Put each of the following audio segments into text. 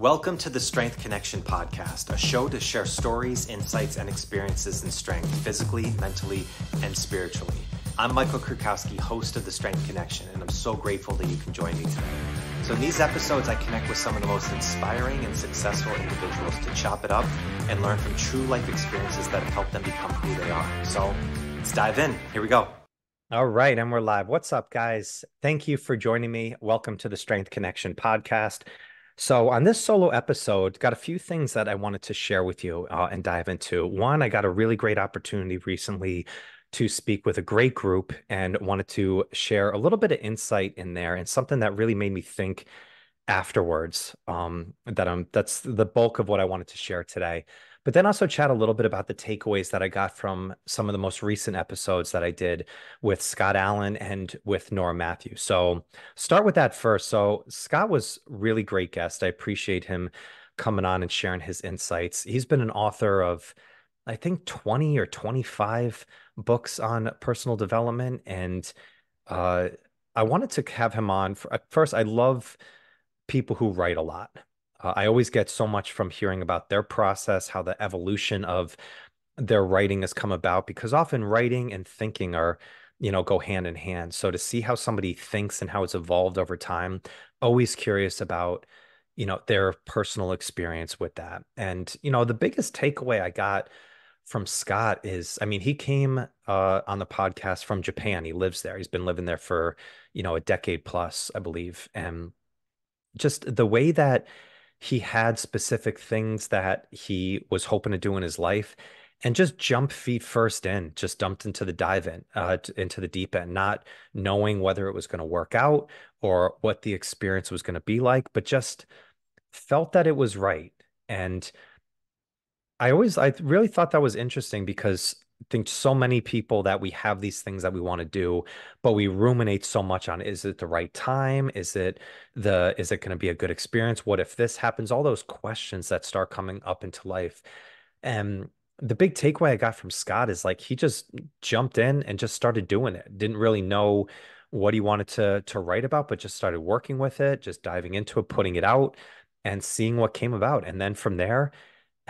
Welcome to the Strength Connection Podcast, a show to share stories, insights, and experiences in strength, physically, mentally, and spiritually. I'm Michael Kurkowski, host of the Strength Connection, and I'm so grateful that you can join me today. So, in these episodes, I connect with some of the most inspiring and successful individuals to chop it up and learn from true life experiences that have helped them become who they are. So, let's dive in. Here we go. All right, and we're live. What's up, guys? Thank you for joining me. Welcome to the Strength Connection podcast. So, on this solo episode, got a few things that I wanted to share with you uh, and dive into. One, I got a really great opportunity recently to speak with a great group and wanted to share a little bit of insight in there and something that really made me think afterwards. Um, that I'm that's the bulk of what I wanted to share today but then also chat a little bit about the takeaways that I got from some of the most recent episodes that I did with Scott Allen and with Nora Matthews. So start with that first. So Scott was really great guest. I appreciate him coming on and sharing his insights. He's been an author of I think 20 or 25 books on personal development and uh, I wanted to have him on for, first I love people who write a lot uh, I always get so much from hearing about their process, how the evolution of their writing has come about, because often writing and thinking are, you know, go hand in hand. So to see how somebody thinks and how it's evolved over time, always curious about, you know, their personal experience with that. And, you know, the biggest takeaway I got from Scott is, I mean, he came uh, on the podcast from Japan. He lives there. He's been living there for, you know, a decade plus, I believe. And just the way that he had specific things that he was hoping to do in his life and just jump feet first in, just dumped into the dive in, uh, into the deep end, not knowing whether it was going to work out or what the experience was going to be like, but just felt that it was right. And I always, I really thought that was interesting because think so many people that we have these things that we want to do, but we ruminate so much on is it the right time? Is it the is it going to be a good experience? What if this happens? All those questions that start coming up into life. And the big takeaway I got from Scott is like he just jumped in and just started doing it. Didn't really know what he wanted to to write about, but just started working with it, just diving into it, putting it out and seeing what came about. And then from there,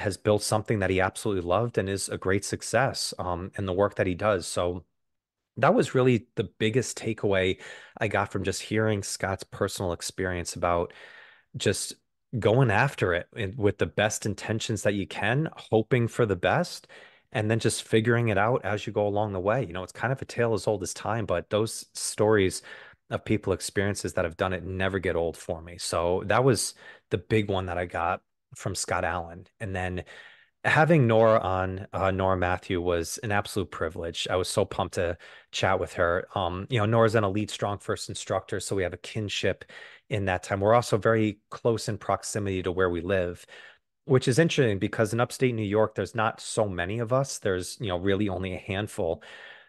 has built something that he absolutely loved and is a great success um, in the work that he does. So that was really the biggest takeaway I got from just hearing Scott's personal experience about just going after it with the best intentions that you can, hoping for the best, and then just figuring it out as you go along the way. You know, it's kind of a tale as old as time, but those stories of people experiences that have done it never get old for me. So that was the big one that I got from Scott Allen. And then having Nora on, uh, Nora Matthew was an absolute privilege. I was so pumped to chat with her. Um, you know, Nora's an elite StrongFirst instructor, so we have a kinship in that time. We're also very close in proximity to where we live, which is interesting because in upstate New York, there's not so many of us. There's, you know, really only a handful.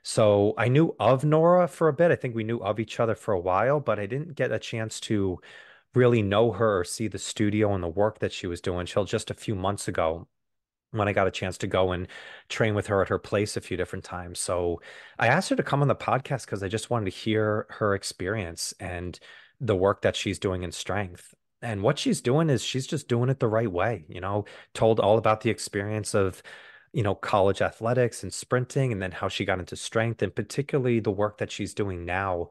So I knew of Nora for a bit. I think we knew of each other for a while, but I didn't get a chance to really know her or see the studio and the work that she was doing till just a few months ago when I got a chance to go and train with her at her place a few different times. So I asked her to come on the podcast because I just wanted to hear her experience and the work that she's doing in strength. And what she's doing is she's just doing it the right way, you know, told all about the experience of, you know, college athletics and sprinting and then how she got into strength and particularly the work that she's doing now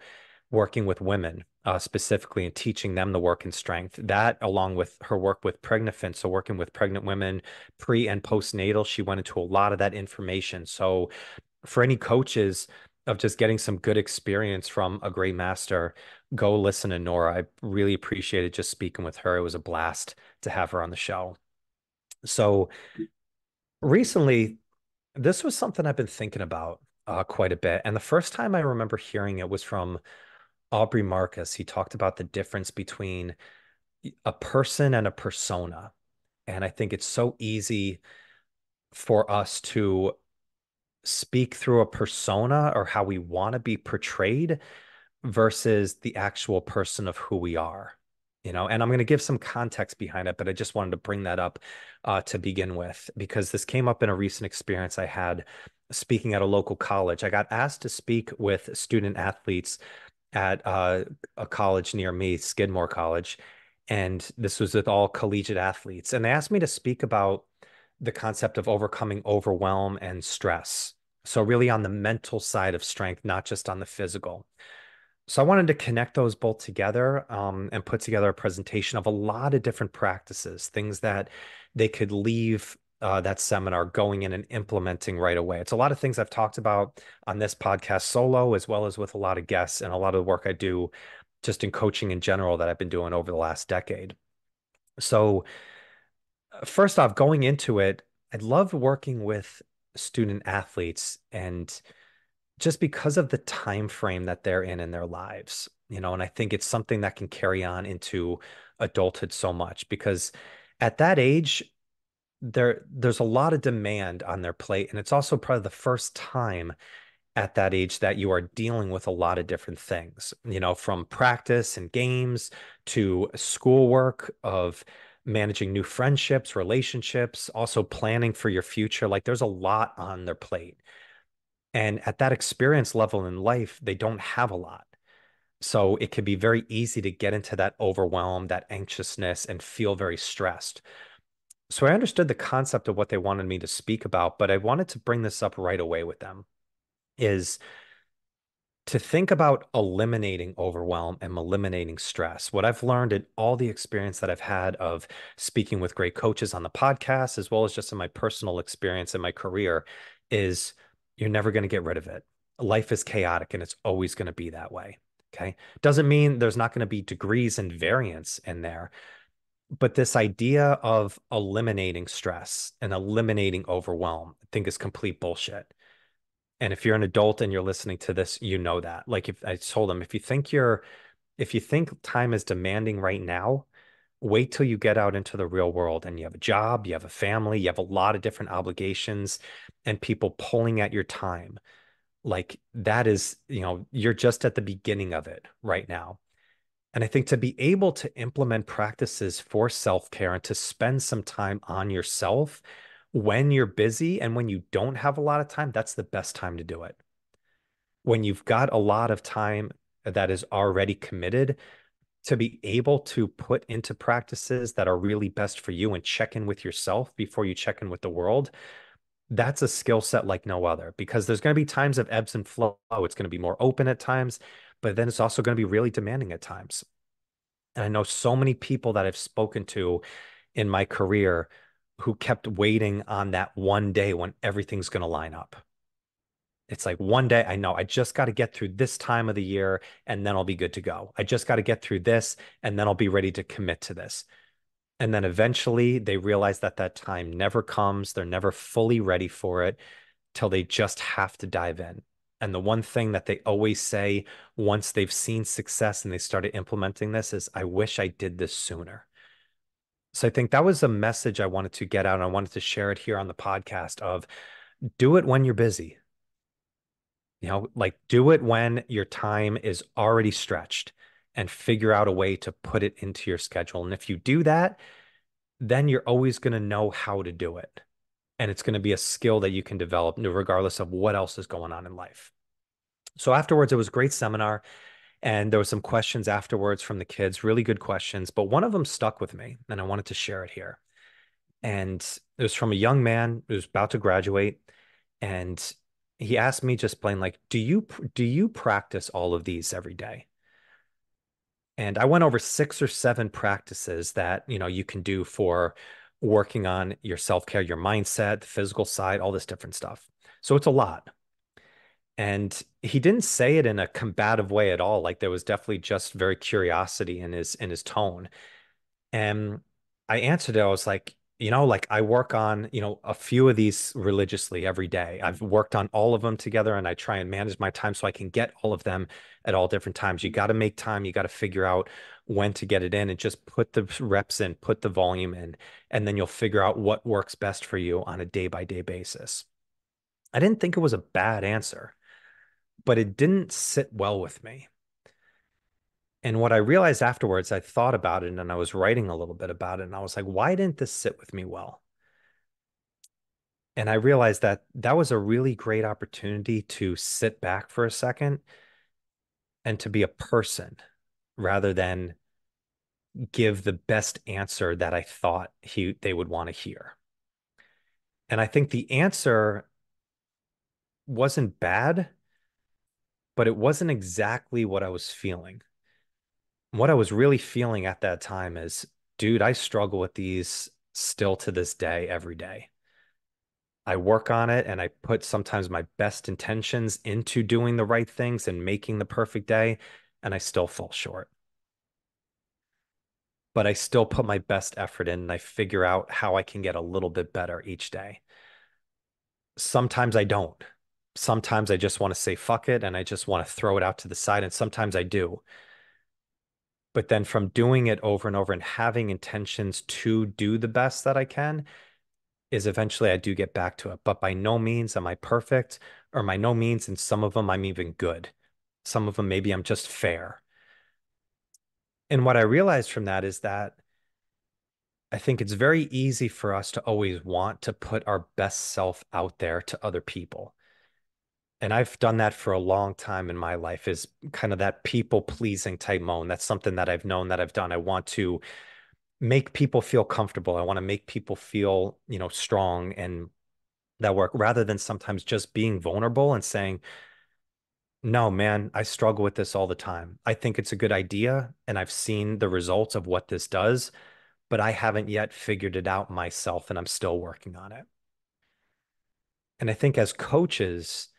working with women uh, specifically and teaching them the work and strength. That, along with her work with Pregnafin, so working with pregnant women pre and postnatal, she went into a lot of that information. So, for any coaches of just getting some good experience from a great master, go listen to Nora. I really appreciated just speaking with her. It was a blast to have her on the show. So, recently, this was something I've been thinking about uh, quite a bit. And the first time I remember hearing it was from Aubrey Marcus, he talked about the difference between a person and a persona. And I think it's so easy for us to speak through a persona or how we want to be portrayed versus the actual person of who we are you know and i'm going to give some context behind it but i just wanted to bring that up uh, to begin with because this came up in a recent experience i had speaking at a local college i got asked to speak with student athletes at uh, a college near me, Skidmore College. And this was with all collegiate athletes. And they asked me to speak about the concept of overcoming overwhelm and stress. So, really on the mental side of strength, not just on the physical. So, I wanted to connect those both together um, and put together a presentation of a lot of different practices, things that they could leave uh, that seminar going in and implementing right away. It's a lot of things I've talked about on this podcast solo, as well as with a lot of guests and a lot of the work I do just in coaching in general that I've been doing over the last decade. So, first off, going into it, I love working with student athletes and just because of the time frame that they're in in their lives, you know, and I think it's something that can carry on into adulthood so much because at that age, there there's a lot of demand on their plate, and it's also probably the first time at that age that you are dealing with a lot of different things, you know, from practice and games to schoolwork of managing new friendships, relationships, also planning for your future. Like there's a lot on their plate. And at that experience level in life, they don't have a lot. So it can be very easy to get into that overwhelm, that anxiousness, and feel very stressed. So I understood the concept of what they wanted me to speak about, but I wanted to bring this up right away with them is to think about eliminating overwhelm and eliminating stress. What I've learned in all the experience that I've had of speaking with great coaches on the podcast, as well as just in my personal experience in my career, is you're never going to get rid of it. Life is chaotic and it's always going to be that way. Okay. Doesn't mean there's not going to be degrees and variance in there. But this idea of eliminating stress and eliminating overwhelm, I think is complete bullshit. And if you're an adult and you're listening to this, you know that. Like if I told them, if you think you're, if you think time is demanding right now, wait till you get out into the real world and you have a job, you have a family, you have a lot of different obligations and people pulling at your time. Like that is, you know, you're just at the beginning of it right now. And I think to be able to implement practices for self care and to spend some time on yourself when you're busy and when you don't have a lot of time, that's the best time to do it. When you've got a lot of time that is already committed, to be able to put into practices that are really best for you and check in with yourself before you check in with the world, that's a skill set like no other because there's going to be times of ebbs and flow. It's going to be more open at times, but then it's also going to be really demanding at times. And I know so many people that I've spoken to in my career who kept waiting on that one day when everything's going to line up. It's like one day I know I just got to get through this time of the year and then I'll be good to go. I just got to get through this and then I'll be ready to commit to this. And then eventually they realize that that time never comes. They're never fully ready for it till they just have to dive in. And the one thing that they always say once they've seen success and they started implementing this is, I wish I did this sooner. So I think that was a message I wanted to get out. And I wanted to share it here on the podcast of do it when you're busy. You know, like do it when your time is already stretched and figure out a way to put it into your schedule. And if you do that, then you're always going to know how to do it. And it's going to be a skill that you can develop regardless of what else is going on in life. So afterwards, it was a great seminar. And there were some questions afterwards from the kids, really good questions. But one of them stuck with me, and I wanted to share it here. And it was from a young man who was about to graduate. And he asked me just plain like, do you do you practice all of these every day? And I went over six or seven practices that you know you can do for working on your self-care, your mindset, the physical side, all this different stuff. So it's a lot and he didn't say it in a combative way at all like there was definitely just very curiosity in his in his tone. And i answered it i was like you know like i work on you know a few of these religiously every day. I've worked on all of them together and i try and manage my time so i can get all of them at all different times. You got to make time you got to figure out when to get it in and just put the reps in put the volume in and then you'll figure out what works best for you on a day by day basis. I didn't think it was a bad answer but it didn't sit well with me. And what I realized afterwards, I thought about it and I was writing a little bit about it. And I was like, why didn't this sit with me well? And I realized that that was a really great opportunity to sit back for a second and to be a person rather than give the best answer that I thought he they would want to hear. And I think the answer wasn't bad, but it wasn't exactly what I was feeling. What I was really feeling at that time is, dude, I struggle with these still to this day, every day. I work on it and I put sometimes my best intentions into doing the right things and making the perfect day, and I still fall short. But I still put my best effort in and I figure out how I can get a little bit better each day. Sometimes I don't. Sometimes I just want to say fuck it and I just want to throw it out to the side. And sometimes I do. But then from doing it over and over and having intentions to do the best that I can, is eventually I do get back to it. But by no means am I perfect, or by no means in some of them I'm even good. Some of them maybe I'm just fair. And what I realized from that is that I think it's very easy for us to always want to put our best self out there to other people. And I've done that for a long time in my life is kind of that people pleasing type mode. That's something that I've known that I've done. I want to make people feel comfortable. I want to make people feel, you know, strong and that work rather than sometimes just being vulnerable and saying, no, man, I struggle with this all the time. I think it's a good idea and I've seen the results of what this does, but I haven't yet figured it out myself and I'm still working on it. And I think as coaches,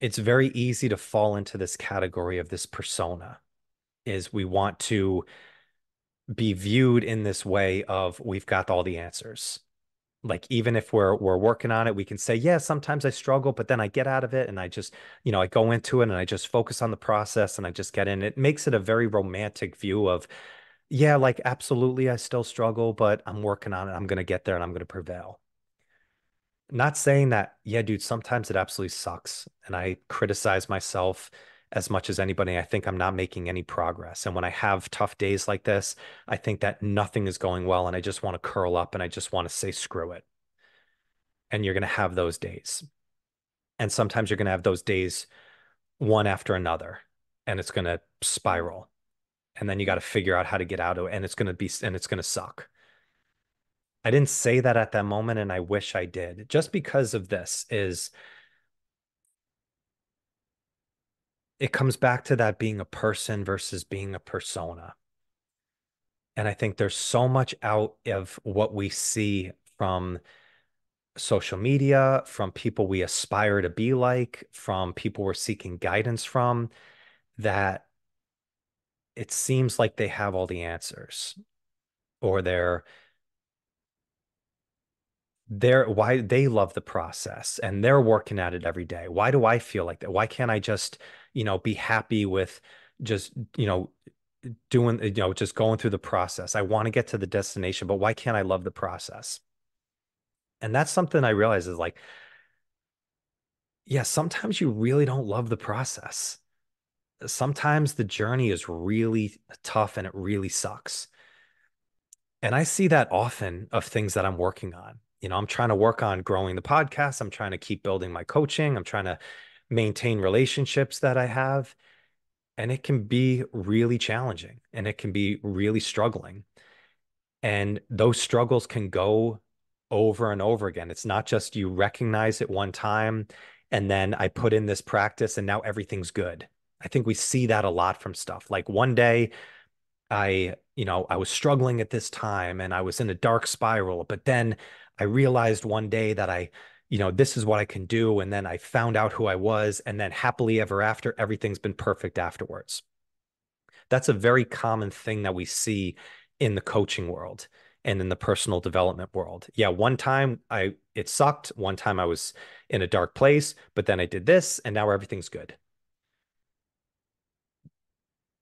it's very easy to fall into this category of this persona is we want to be viewed in this way of we've got all the answers. Like even if we're we're working on it we can say yeah sometimes i struggle but then i get out of it and i just you know i go into it and i just focus on the process and i just get in. It makes it a very romantic view of yeah like absolutely i still struggle but i'm working on it. I'm going to get there and i'm going to prevail not saying that yeah dude sometimes it absolutely sucks and i criticize myself as much as anybody. I think I'm not making any progress. And when I have tough days like this, I think that nothing is going well and I just want to curl up and I just want to say, screw it. And you're going to have those days. And sometimes you're going to have those days one after another and it's going to spiral. And then you got to figure out how to get out of it. And it's going to be, and it's going to suck. I didn't say that at that moment. And I wish I did just because of this is it comes back to that being a person versus being a persona. And I think there's so much out of what we see from social media, from people we aspire to be like, from people we're seeking guidance from, that it seems like they have all the answers or they're they're why they love the process and they're working at it every day. Why do I feel like that? Why can't I just, you know, be happy with just, you know, doing, you know, just going through the process? I want to get to the destination, but why can't I love the process? And that's something I realize is like, yeah, sometimes you really don't love the process. Sometimes the journey is really tough and it really sucks. And I see that often of things that I'm working on you know, I'm trying to work on growing the podcast. I'm trying to keep building my coaching. I'm trying to maintain relationships that I have. And it can be really challenging and it can be really struggling. And those struggles can go over and over again. It's not just you recognize it one time and then I put in this practice and now everything's good. I think we see that a lot from stuff. Like one day I, you know, I was struggling at this time and I was in a dark spiral, but then I realized one day that I, you know, this is what I can do. And then I found out who I was. And then happily ever after, everything's been perfect afterwards. That's a very common thing that we see in the coaching world and in the personal development world. Yeah, one time I it sucked, one time I was in a dark place, but then I did this and now everything's good.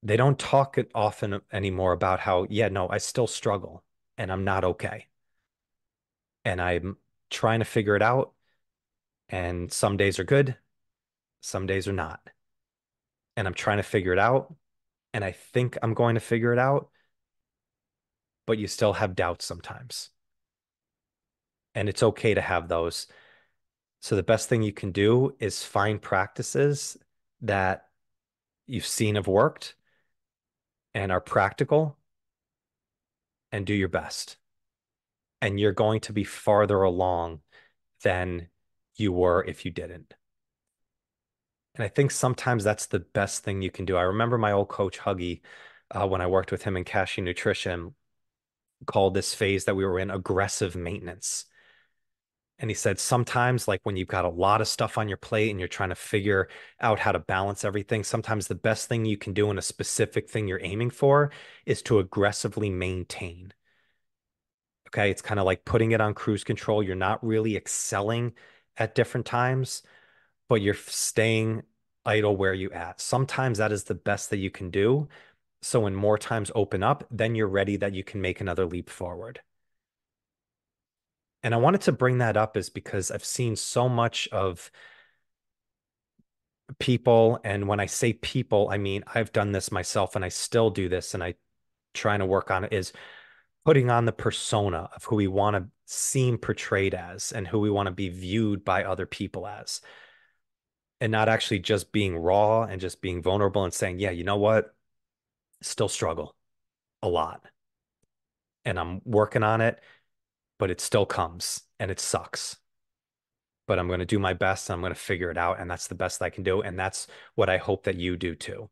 They don't talk often anymore about how, yeah, no, I still struggle and I'm not okay and I'm trying to figure it out. And some days are good, some days are not. And I'm trying to figure it out. And I think I'm going to figure it out. But you still have doubts sometimes. And it's okay to have those. So the best thing you can do is find practices that you've seen have worked and are practical and do your best. And you're going to be farther along than you were if you didn't. And I think sometimes that's the best thing you can do. I remember my old coach, Huggy, uh, when I worked with him in Cashy Nutrition, called this phase that we were in aggressive maintenance. And he said, sometimes, like when you've got a lot of stuff on your plate and you're trying to figure out how to balance everything, sometimes the best thing you can do in a specific thing you're aiming for is to aggressively maintain. Okay. It's kind of like putting it on cruise control. You're not really excelling at different times, but you're staying idle where you at. Sometimes that is the best that you can do. So when more times open up, then you're ready that you can make another leap forward. And I wanted to bring that up is because I've seen so much of people. And when I say people, I mean, I've done this myself and I still do this and I trying to work on it is putting on the persona of who we want to seem portrayed as and who we want to be viewed by other people as. And not actually just being raw and just being vulnerable and saying yeah you know what? Still struggle a lot. And i'm working on it but it still comes and it sucks. But i'm going to do my best and i'm going to figure it out and that's the best i can do and that's what i hope that you do too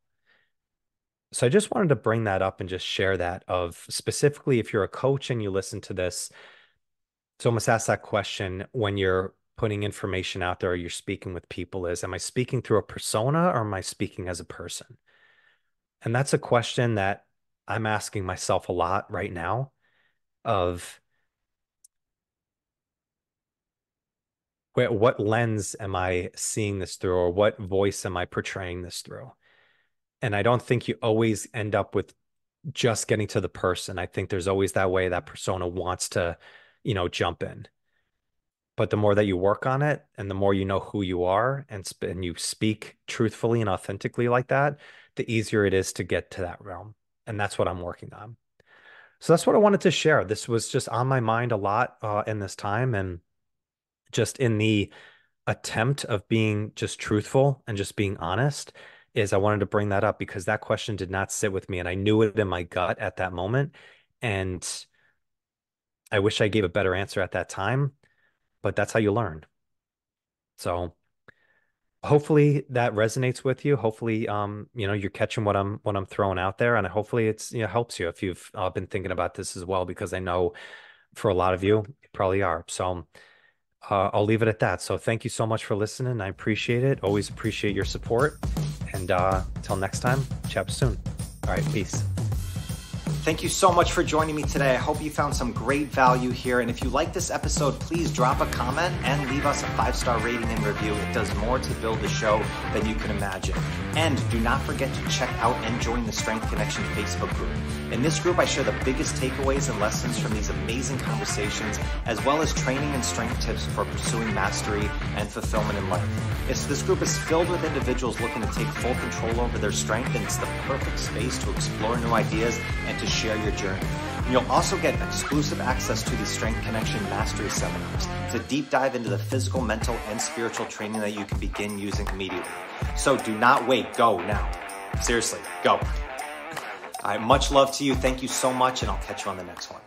so I just wanted to bring that up and just share that of specifically if you're a coach and you listen to this, to almost ask that question when you're putting information out there or you're speaking with people is, am I speaking through a persona or am I speaking as a person? And that's a question that I'm asking myself a lot right now of what lens am I seeing this through or what voice am I portraying this through? And I don't think you always end up with just getting to the person. I think there's always that way that persona wants to, you know, jump in. But the more that you work on it and the more you know who you are and, sp- and you speak truthfully and authentically like that, the easier it is to get to that realm. And that's what I'm working on. So that's what I wanted to share. This was just on my mind a lot uh, in this time and just in the attempt of being just truthful and just being honest is I wanted to bring that up because that question did not sit with me and I knew it in my gut at that moment. And I wish I gave a better answer at that time, but that's how you learn. So hopefully that resonates with you. Hopefully, um, you know, you're catching what I'm what I'm throwing out there, and hopefully it's you know helps you if you've uh, been thinking about this as well, because I know for a lot of you, you probably are. So uh, I'll leave it at that. So thank you so much for listening. I appreciate it. Always appreciate your support. Uh, until next time, chat soon. All right, peace. Thank you so much for joining me today. I hope you found some great value here. And if you like this episode, please drop a comment and leave us a five star rating and review. It does more to build the show than you can imagine. And do not forget to check out and join the Strength Connection Facebook group. In this group, I share the biggest takeaways and lessons from these amazing conversations, as well as training and strength tips for pursuing mastery and fulfillment in life. It's, this group is filled with individuals looking to take full control over their strength, and it's the perfect space to explore new ideas and to share your journey. And you'll also get exclusive access to the Strength Connection Mastery Seminars. It's a deep dive into the physical, mental, and spiritual training that you can begin using immediately. So do not wait. Go now. Seriously, go. All right, much love to you. Thank you so much, and I'll catch you on the next one.